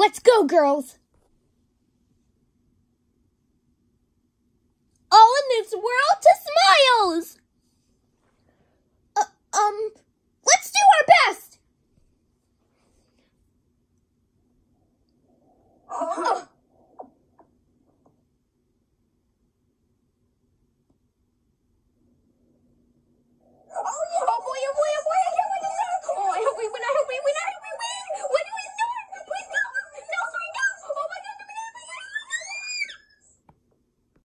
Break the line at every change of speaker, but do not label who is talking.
Let's go, girls!